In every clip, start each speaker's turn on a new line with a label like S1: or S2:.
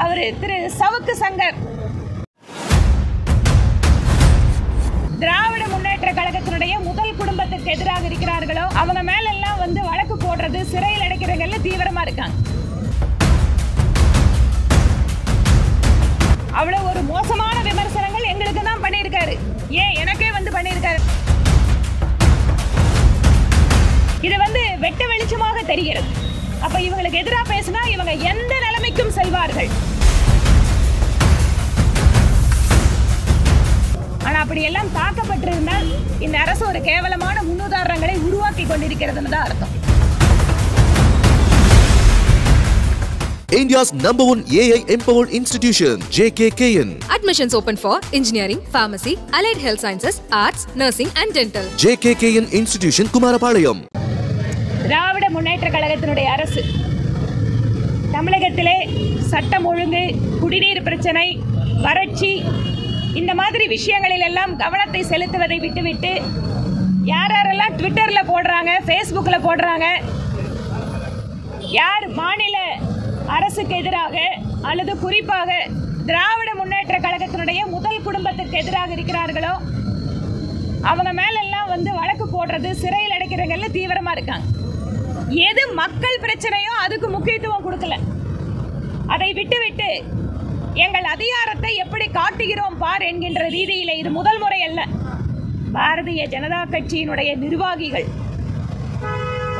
S1: அவர் திரு சவுக்கு சங்கர். திராவிட முன்னேற்ற கழகத்தினுடைய முதல் குடும்பத்துக்கு எதிராக இருக்கிறார்களோ அவங்க மேல எல்லாம் வந்து வழக்கு போடுறது சிறையில் அடைக்கிறவங்கல்ல தீவிரமா இருக்காங்க. அவ்வளவு ஒரு மோசமான விமர்சனங்கள் எங்களுக்கு தான் பண்ணியிருக்காரு. ஏன் எனக்கே வந்து பண்ணியிருக்காரு? இது வந்து வெட்ட வெளிச்சமாக தெரிகிறது. அப்ப இவங்களுக்கு எதிராக பேசினா இவங்க எந்த செல்வார்கள் ஆனா அப்படி எல்லாம் தாக்கப்பட்டிருந்தால் இந்த அரசு ஒரு கேவலமான முன்னுதாரணங்களை உருவாக்கி கொண்டிருக்கிறதுன்னு தான் அர்த்தம்
S2: India's number one AI empowered institution, JKKN.
S3: Admissions open for engineering, pharmacy, allied health sciences, arts, nursing, and dental.
S2: JKKN Institution, Kumarapalayam.
S1: Dravida Munnetra கழகத்தினுடைய அரசு தமிழகத்திலே சட்டம் ஒழுங்கு குடிநீர் பிரச்சனை வறட்சி இந்த மாதிரி விஷயங்களில் எல்லாம் கவனத்தை செலுத்துவதை விட்டுவிட்டு யார் யாரெல்லாம் ட்விட்டரில் போடுறாங்க ஃபேஸ்புக்கில் போடுறாங்க யார் மாநில அரசுக்கு எதிராக அல்லது குறிப்பாக திராவிட முன்னேற்ற கழகத்தினுடைய முதல் குடும்பத்துக்கு எதிராக இருக்கிறார்களோ அவங்க மேலெல்லாம் வந்து வழக்கு போடுறது சிறையில் அடைக்கிறவங்கல தீவிரமாக இருக்காங்க. எது மக்கள் பிரச்சனையோ அதுக்கு முக்கியத்துவம் கொடுக்கல. அதை விட்டுவிட்டு எங்கள் அதிகாரத்தை எப்படி காட்டுகிறோம் பார் என்கின்ற ரீதியில் இது முதல் முறை அல்ல. பாரதிய ஜனதா கட்சியினுடைய நிர்வாகிகள்.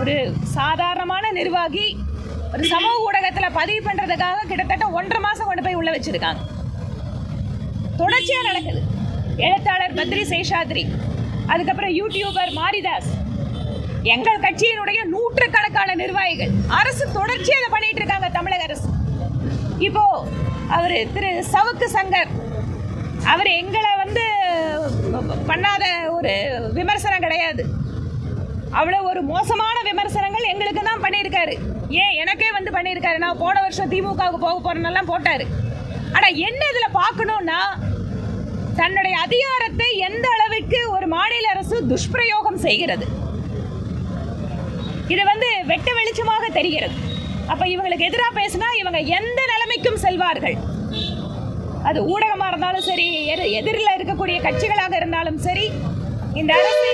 S1: ஒரு சாதாரணமான நிர்வாகி ஒரு சமூக ஊடகத்தில் பதிவு பண்ணுறதுக்காக கிட்டத்தட்ட ஒன்றரை மாதம் கொண்டு போய் உள்ள வச்சிருக்காங்க. தொடர்ச்சியாக நடக்குது. எழுத்தாளர் பத்ரி சேஷாத்ரி அதுக்கப்புறம் யூடியூபர் மாரிதாஸ் எங்கள் கட்சியினுடைய நூற்றுக்கணக்கான நிர்வாகிகள். அரசு தொடர்ச்சி அதை பண்ணிட்டு இருக்காங்க தமிழக அரசு. இப்போ அவர் திரு சவுக்கு சங்கர் அவர் எங்களை வந்து பண்ணாத ஒரு விமர்சனம் கிடையாது. அவ்வளோ ஒரு மோசமான விமர்சனங்கள் எங்களுக்கு தான் பண்ணியிருக்காரு. ஏன் எனக்கே வந்து பண்ணியிருக்காரு? நான் போன வருஷம் திமுகவுக்கு போக போறேன்னெல்லாம் போட்டார். ஆனால் என்ன இதில் பார்க்கணுன்னா தன்னுடைய அதிகாரத்தை எந்த அளவுக்கு ஒரு மாநில அரசு துஷ்பிரயோகம் செய்கிறது? இது வந்து வெட்ட வெளிச்சமாக தெரிகிறது. அப்ப இவங்களுக்கு எதிராக பேசினா இவங்க எந்த நிலைமைக்கும் செல்வார்கள். அது ஊடகமா இருந்தாலும் சரி எதிரில் இருக்கக்கூடிய கட்சிகளாக இருந்தாலும் சரி இந்த அரசு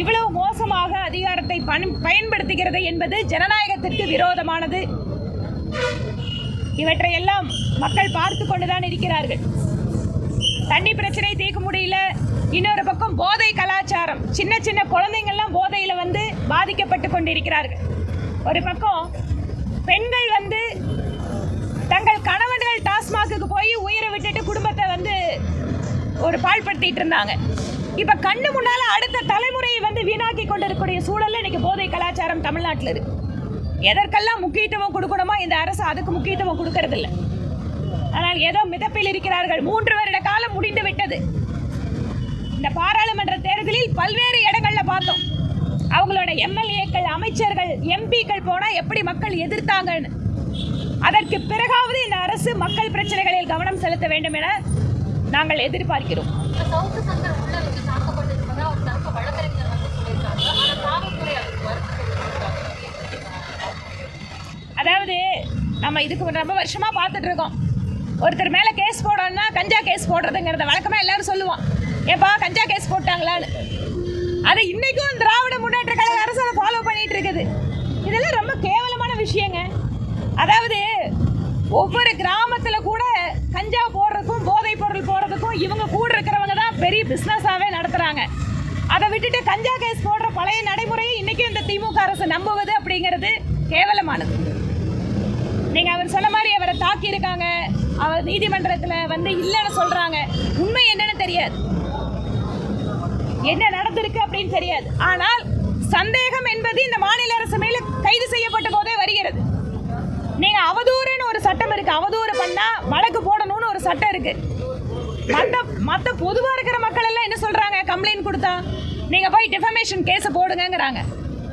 S1: இவ்வளவு மோசமாக அதிகாரத்தை பயன்படுத்துகிறது என்பது ஜனநாயகத்திற்கு விரோதமானது. இவற்றை எல்லாம் மக்கள் பார்த்து கொண்டுதான் இருக்கிறார்கள். தண்ணி பிரச்சனை தீர்க்க முடியல. இன்னொரு பக்கம் போதை கலாச்சாரம். சின்ன சின்ன குழந்தைங்கள்லாம் போதையில் வந்து பாதிக்கப்பட்டு கொண்டிருக்கிறார்கள். ஒரு பக்கம் பெண்கள் வந்து தங்கள் கணவன்கள் டாஸ்மாகுக்கு போய் உயிரை விட்டுட்டு குடும்பத்தை வந்து ஒரு பாழ்படுத்திட்டு இருந்தாங்க. இப்போ கண்ணு முன்னால் அடுத்த தலைமுறையை வந்து வீணாக்கி கொண்டிருக்கக்கூடிய சூழலில் இன்றைக்கி போதை கலாச்சாரம் தமிழ்நாட்டில் இருக்கு. எதற்கெல்லாம் முக்கியத்துவம் கொடுக்கணுமோ இந்த அரசு அதுக்கு முக்கியத்துவம் கொடுக்கறதில்ல. ஆனால் ஏதோ மிதப்பில் இருக்கிறார்கள். மூன்று வருட காலம் முடிந்து விட்டது. இந்த பாராளுமன்ற தேர்தலில் பல்வேறு இடங்கள்ல பார்த்தோம். அவங்களோட எம்எல்ஏக்கள் அமைச்சர்கள் எம்பிக்கள் போனா எப்படி மக்கள் எதிர்த்தாங்கன்னு. அதற்கு பிறகாவது இந்த அரசு மக்கள் பிரச்சனைகளில் கவனம் செலுத்த வேண்டும் என நாங்கள் எதிர்பார்க்கிறோம். அதாவது நம்ம இதுக்கு ரொம்ப வருஷமா பார்த்துட்டு இருக்கோம். ஒருத்தர் மேல கேஸ் போடணும்னா கஞ்சா கேஸ் போடுறதுங்கிறத வழக்கமா எல்லாரும் சொல்லுவோம். ஏப்பா கஞ்சா கேஸ் போட்டாங்களான்னு. அதை இன்னைக்கும் திராவிட முன்னேற்ற கழக அரசு அதை ஃபாலோ பண்ணிட்டு இருக்குது. இதெல்லாம் ரொம்ப கேவலமான விஷயங்க. அதாவது ஒவ்வொரு கிராமத்தில் கூட கஞ்சா போடுறதுக்கும் போதைப் பொருள் போடுறதுக்கும் இவங்க கூட இருக்கிறவங்க தான் பெரிய பிஸ்னஸாகவே நடத்துகிறாங்க அதை விட்டுட்டு கஞ்சா கேஸ் போடுற பழைய நடைமுறையை இன்னைக்கும் இந்த திமுக அரசு நம்புவது அப்படிங்கிறது கேவலமானது. நீங்கள் அவர் சொன்ன மாதிரி அவரை தாக்கியிருக்காங்க. அவர் நீதிமன்றத்தில் வந்து இல்லைன்னு சொல்கிறாங்க உண்மை என்னன்னு தெரியாது. என்ன நடந்திருக்கு அப்படின்னு தெரியாது. ஆனால் சந்தேகம் என்பது இந்த மாநில அரசு மேல கைது செய்யப்பட்ட போதே வருகிறது. நீங்க அவதூறுன்னு ஒரு சட்டம் இருக்கு. அவதூறு பண்ணா வழக்கு போடணும்னு ஒரு சட்டம் இருக்கு. மத்த மத்த பொதுவா இருக்கிற மக்கள் எல்லாம் என்ன சொல்றாங்க? கம்ப்ளைண்ட் கொடுத்தா? நீங்க போய் டிஃபமேஷன் கேஸ் போடுங்கிறாங்க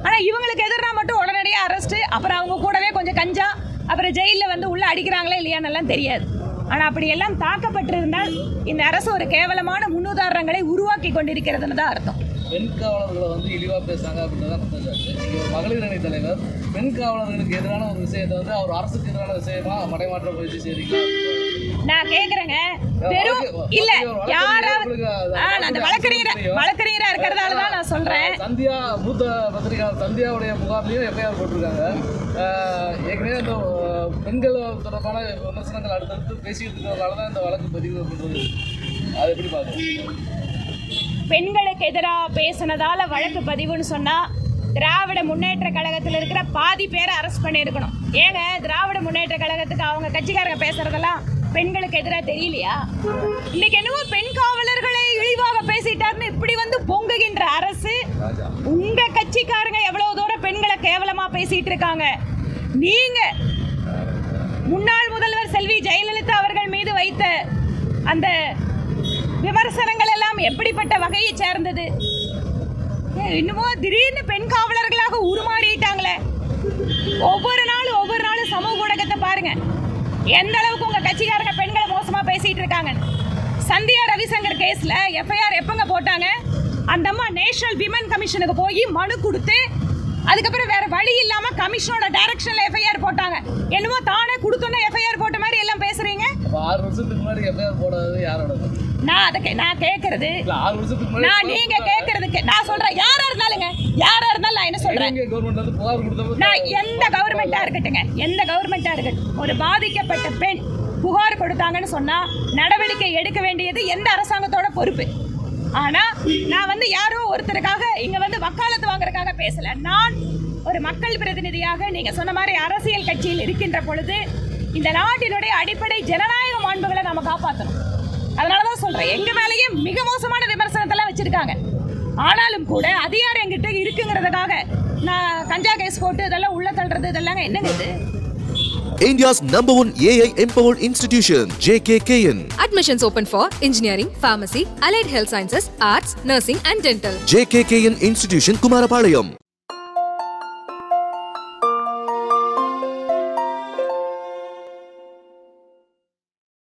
S1: ஆனா இவங்களுக்கு எதிராக மட்டும் உடனடியாக அரெஸ்ட் அப்புறம் அவங்க கூடவே கொஞ்சம் கஞ்சா அப்புறம் ஜெயிலில் வந்து உள்ள அடிக்கிறாங்களா இல்லையான்னு எல்லாம் தெரியாது. ஆனா அப்படி எல்லாம் தாக்கப்பட்டிருந்தால் இந்த அரசு ஒரு கேவலமான முன்னுதாரணங்களை உருவாக்கி கொண்டிருக்கிறதுன்னு தான் அர்த்தம்.
S4: பெண் காவலர்களை வந்து இழிவாக பேசுறாங்க அப்படின்றத குற்றச்சாட்டு ஒரு மகளிர் அணி தலைவர் பெண் காவலர்களுக்கு எதிரான ஒரு விஷயத்தை வந்து அவர் அரசுக்கு எதிரான விஷயமா மடைமாற்ற முயற்சி செய்றீங்களா?
S1: நான் கேக்குறேங்க.
S4: வழக்கு-
S1: இல்ல யாராவது அந்த வழக்கறிஞர். வழக்கறிஞரா இருக்கிறதால தான் நான் சொல்றேன்.
S4: சந்தியா மூத்த பத்திரிகையாளர் சந்தியாவுடைய முகாம்லையும் எஃப்ஐஆர் போட்டிருக்காங்க. ஏற்கனவே அந்த பெண்கள் தொடர்பான விமர்சனங்கள் அடுத்தடுத்து பேசிக்கிட்டு இருக்கிறதால தான் இந்த வழக்கு பதிவு பண்ணுறது அது எப்படி பார்க்குறோம்
S1: பெண்களுக்கு எதிராக பேசுனதால வழக்கு பதிவுன்னு சொன்னா திராவிட முன்னேற்ற கழகத்தில் இருக்கிற பாதி பேரை அரெஸ்ட் பண்ணியிருக்கணும். ஏங்க திராவிட முன்னேற்ற கழகத்துக்கு அவங்க கட்சிக்காரங்க பேசுறதெல்லாம் பெண்களுக்கு எதிராக தெரியலையா? இன்னைக்கு என்னவோ பெண் காவலர்களை இழிவாக பேசிட்டாருன்னு இப்படி வந்து பொங்குகின்ற அரசு உங்க கட்சிக்காரங்க எவ்வளவு தூரம் பெண்களை கேவலமா பேசிட்டு இருக்காங்க நீங்க முன்னாள் முதல்வர் செல்வி ஜெயலலிதா அவர்கள் மீது வைத்த அந்த விமர்சனங்கள் எல்லாம் எப்படிப்பட்ட வகையை சேர்ந்தது? இன்னுமோ திடீர்னு பெண் காவலர்களாக உருமாறிட்டாங்களே? ஒவ்வொரு நாளும் ஒவ்வொரு நாளும் சமூக ஊடகத்தை பாருங்க. எந்த அளவுக்கு உங்க கட்சிக்காரங்க பெண்களை மோசமா பேசிட்டு இருக்காங்க சந்தியா ரவிசங்கர் கேஸ்ல எஃப்ஐஆர் எப்பங்க போட்டாங்க? அந்த அம்மா நேஷனல் விமன் கமிஷனுக்கு போய் மனு கொடுத்து அதுக்கப்புறம் வேற வழி இல்லாம கமிஷனோட டைரக்ஷன்ல எஃப்ஐஆர் போட்டாங்க. என்னமோ தானே கொடுத்தோன்னே எஃப்ஐஆர் போட்ட மாதிரி எல்லாம் பேசுறீங்க?
S4: ஆறு வருஷத்துக்கு முன்னாடி எஃப்ஐஆர் போடாதது யாரோட?
S1: நான் அதை நான் கேட்கறது நான் நீங்க கேட்கறதுக்கு நான் சொல்றேன். யாரா இருந்தாலுங்க யாரா இருந்தாலும் நான் என்ன சொல்றேன்? நான் எந்த கவர்மெண்டா இருக்கட்டுங்க எந்த கவர்மெண்டா இருக்கட்டும் ஒரு பாதிக்கப்பட்ட பெண் புகார் கொடுத்தாங்கன்னு சொன்னா நடவடிக்கை எடுக்க வேண்டியது எந்த அரசாங்கத்தோட பொறுப்பு. ஆனா நான் வந்து யாரோ ஒருத்தருக்காக இங்க வந்து வக்காலத்து வாங்குறதுக்காக பேசல. நான் ஒரு மக்கள் பிரதிநிதியாக நீங்க சொன்ன மாதிரி அரசியல் கட்சியில் இருக்கின்ற பொழுது இந்த நாட்டினுடைய அடிப்படை ஜனநாயக மாண்புகளை நாம காப்பாற்றணும் அதனாலதான் சொல்றேன் எங்க மேலேயே மிக மோசமான விமர்சனத்தெல்லாம் வச்சிருக்காங்க. ஆனாலும் கூட அதிகாரம் எங்கிட்ட இருக்குங்கிறதுக்காக நான் கஞ்சா கேஸ் போட்டு இதெல்லாம் உள்ள தள்ளுறது இதெல்லாம் என்னங்க இது?
S2: India's number one AI empowered institution, JKKN.
S3: Admissions open for engineering, pharmacy, allied health sciences, arts, nursing, and dental.
S2: JKKN Institution, Kumarapalayam.